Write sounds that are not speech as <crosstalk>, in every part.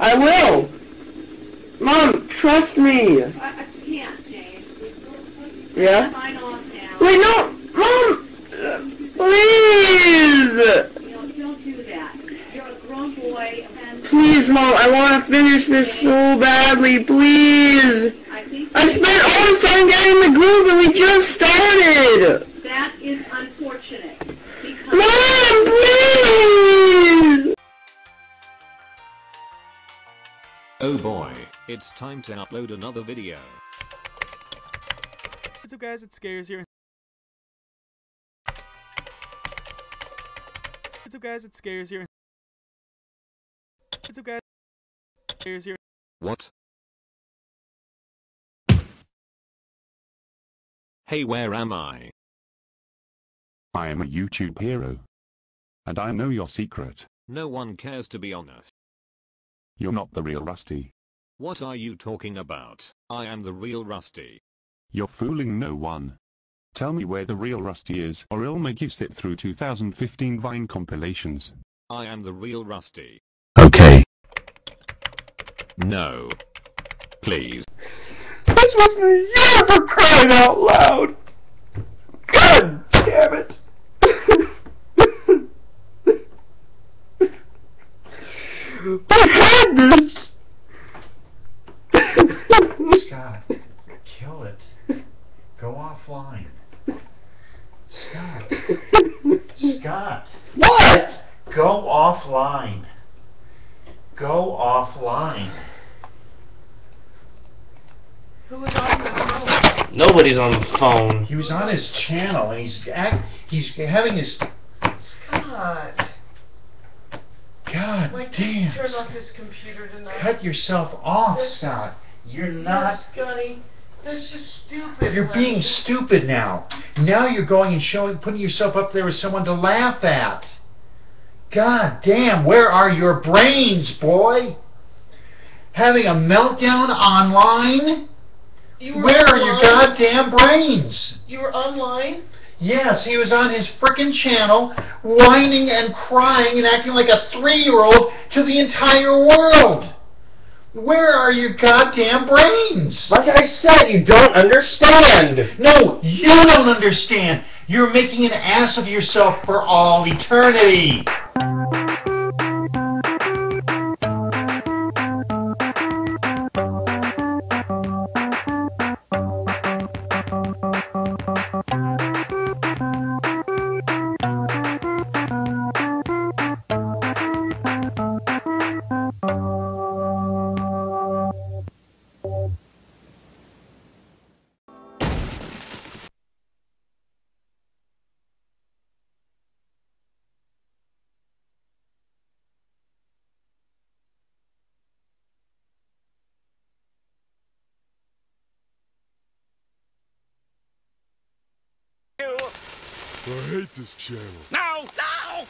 I will. Mom, trust me. I, I can't, James. Yeah? Sign off now. Wait, no, Mom. Please. You know, don't do that. You're a grown boy, and Please, Mom. I want to finish this so badly. Please. I I spent all this time getting the group and we just started. that is unfortunate. Mom, please. Oh boy, it's time to upload another video. What's up guys, it's Scares here. What's up guys, it's Scares here. What's up guys, Scares here. What? Hey, where am I? I am a YouTube hero. And I know your secret. No one cares to be honest. You're not the real Rusty. What are you talking about? I am the real Rusty. You're fooling no one. Tell me where the real Rusty is or I'll make you sit through 2015 Vine compilations. I am the real Rusty. Okay. No. Please. This was the year for crying out loud. God damn it. I had this. Scott, kill it. Go offline. Scott. Scott, What? go offline. Go offline. Nobody's on the phone. He was on his channel and he's act, he's having his Scott, God why can't damn. turn off his computer tonight? Cut yourself off, This- Scott. You're No, not Scotty. That's just stupid. You're honey. being stupid now. Now you're going and showing, putting yourself up there as someone to laugh at. God damn, where are your brains, boy? Having a meltdown online? You were Where are your goddamn brains? You were online. Yes, he was on his frickin' channel, whining and crying and acting like a three-year-old to the entire world. Where are your goddamn brains? Like I said, you don't understand. No, you don't understand. You're making an ass of yourself for all eternity. I hate this channel. No! No!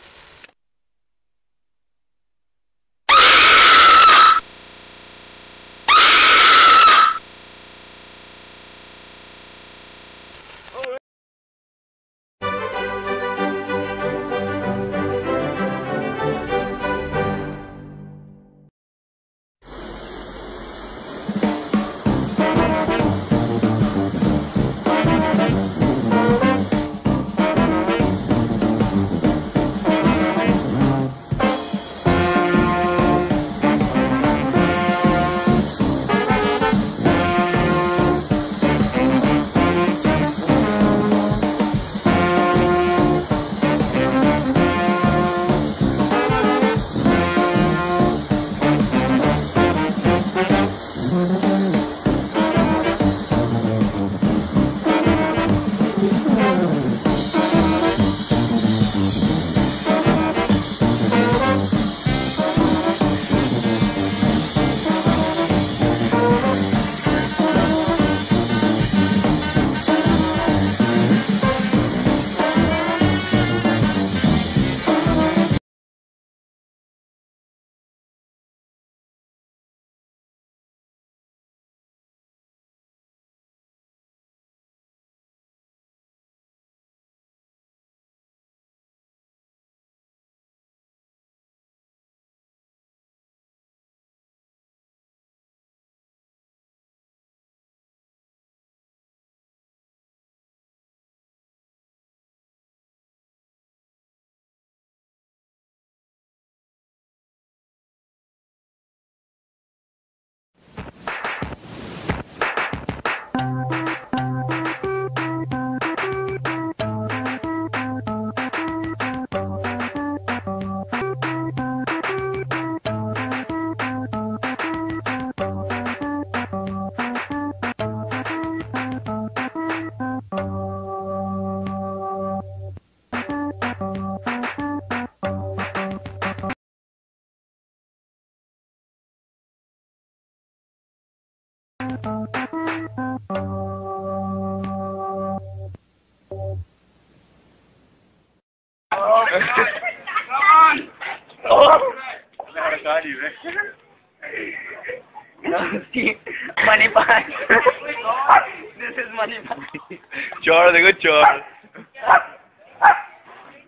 does a good job.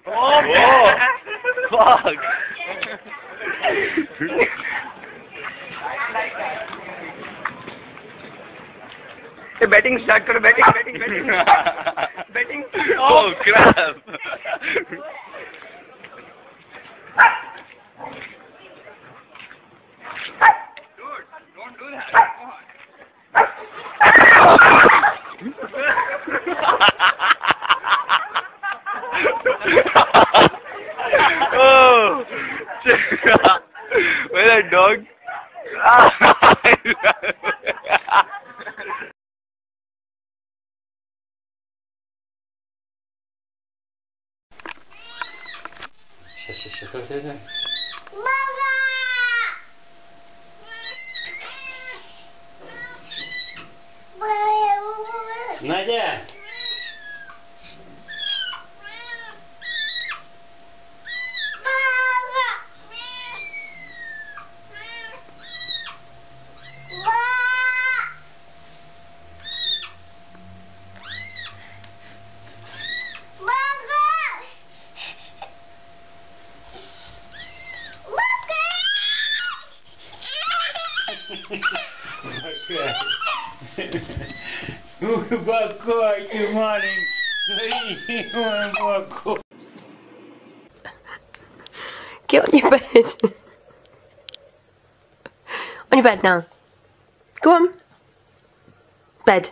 Oh, oh, Fuck. hey, betting start, Betting, betting, betting. <laughs> batting. oh crap. <laughs> Сейчас, сейчас, сейчас, как это? Мама! Надя! Успокойте, маленький, успокойте. Get on your bed. on your bed now. Go on. Bed.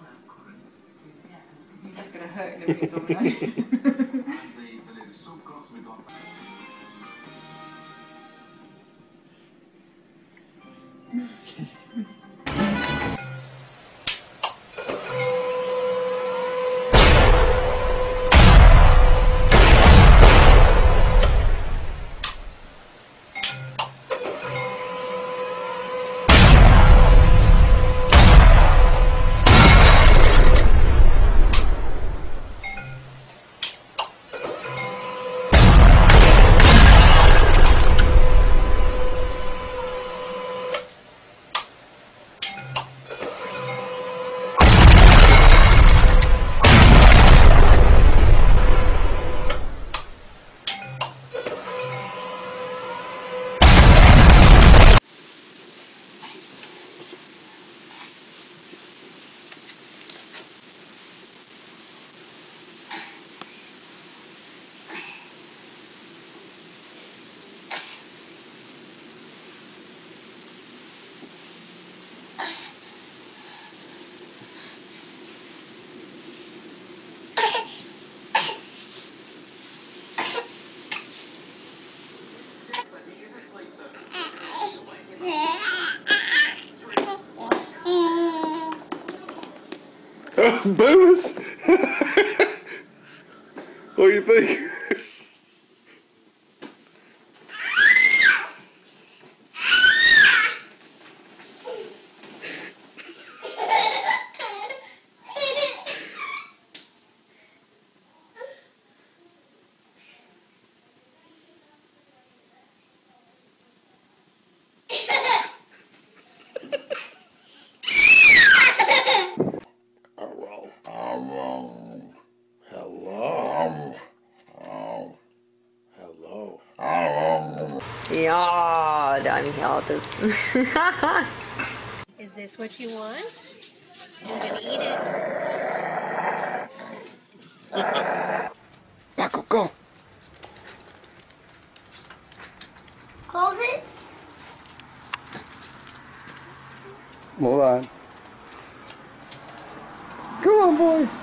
That's gonna <laughs> <laughs> Boomers! <laughs> what do you think? Ja, dein Herz. Is this what you want? I'm gonna eat it. Michael, go. Hold it. Hold on. Come on, boy.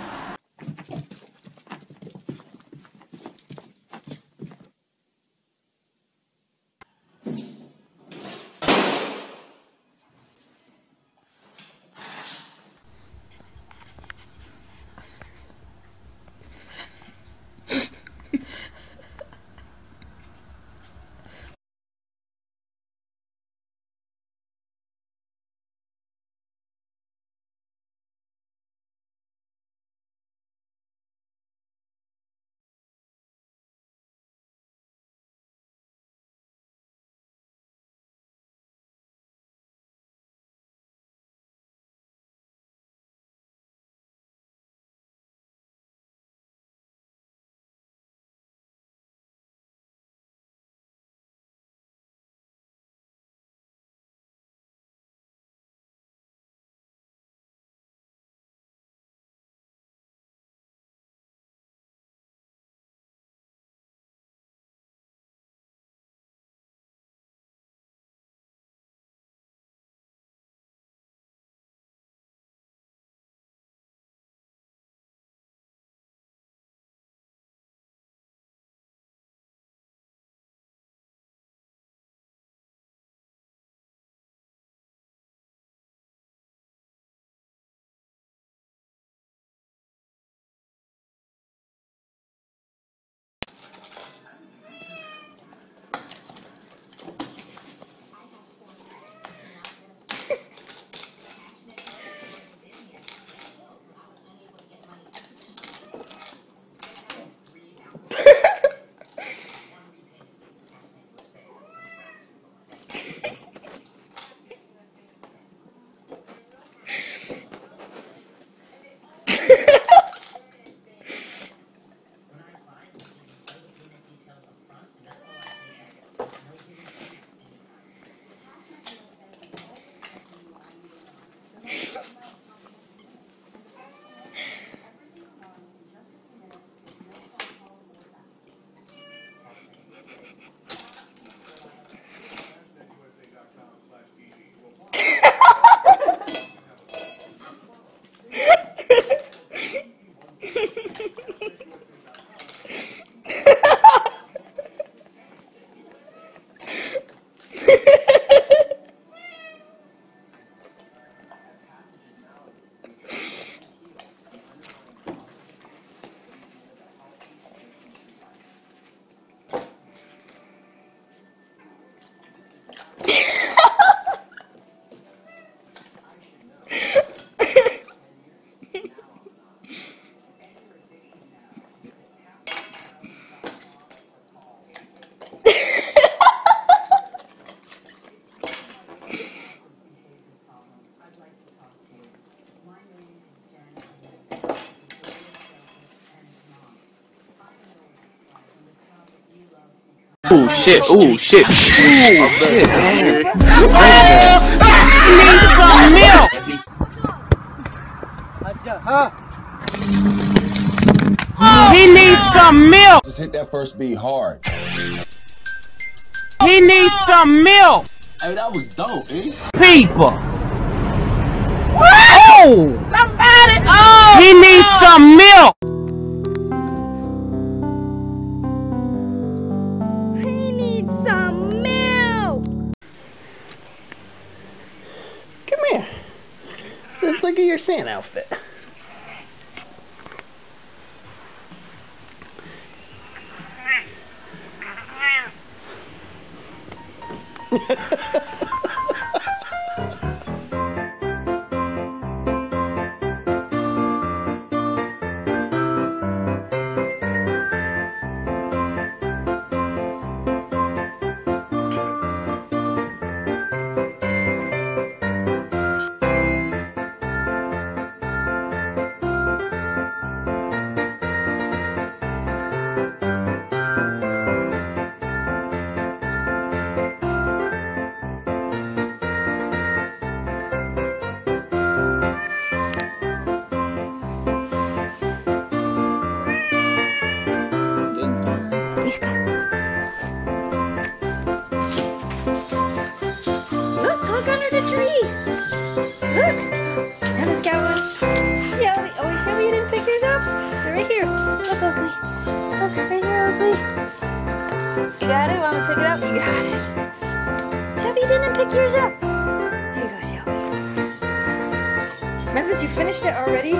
Ooh shit, ooh shit, ooh shit. need some milk. He needs some milk. Just hit that first beat hard. He needs some milk. Hey, that was dope, eh? People. Oh! Somebody, oh! He needs some milk. Just look at your Santa outfit. Ha ha ha. Yours up. Here you go, Shelby. Memphis, you finished it already?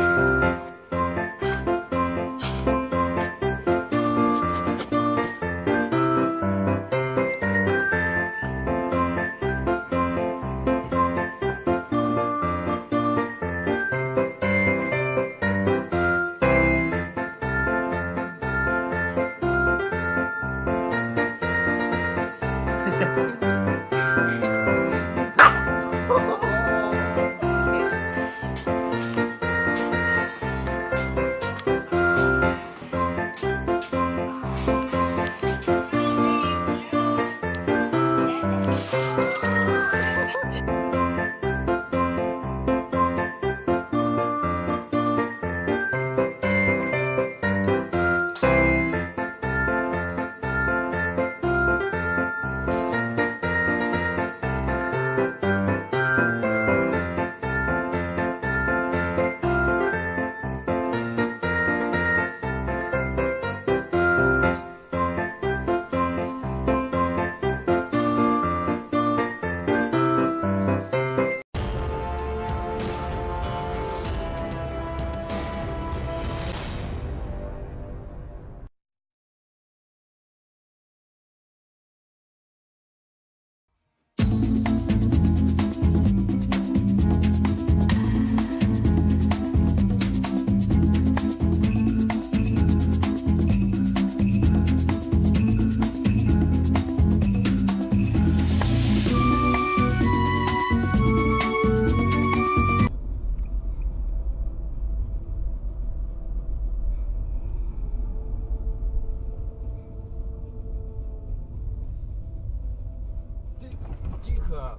Тихо.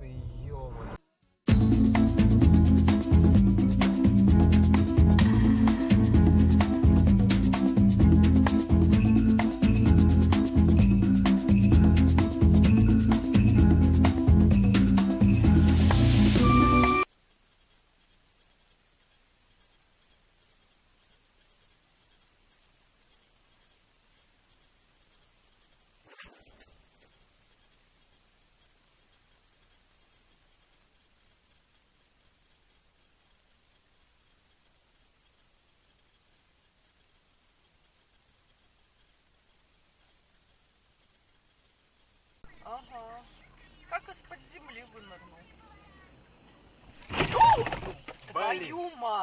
Ты ёбаный.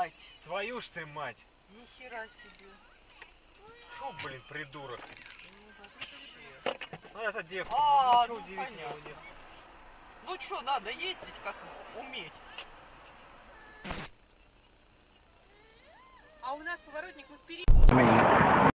Мать! Твою ж ты мать. Нихера себе. Фу, блин, придурок. Ну, вообще. Ну это девка. А, ну, удивительного понятно. нет. Ну что, надо ездить, как уметь. А у нас поворотник вот впереди.